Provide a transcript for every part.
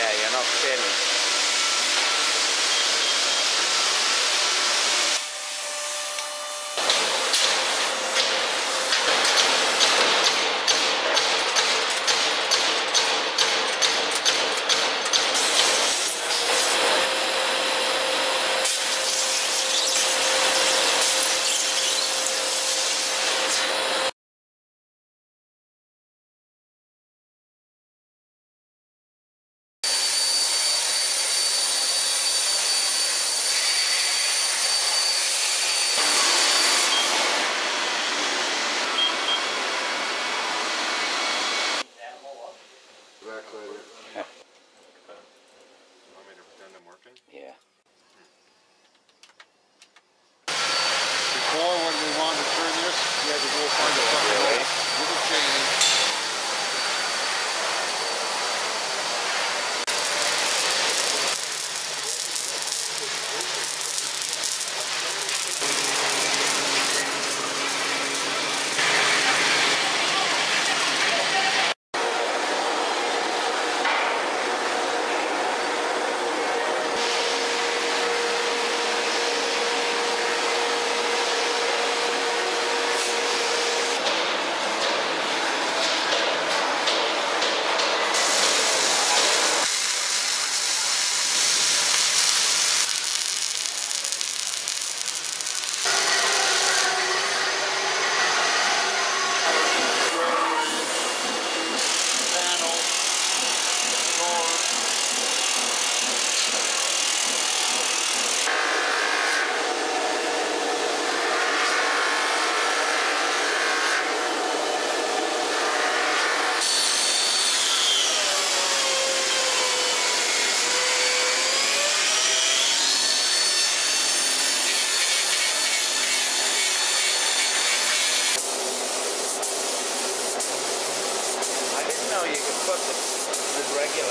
Yeah, you're not filming. find a fucking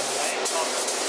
the lane.